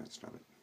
let's stop it.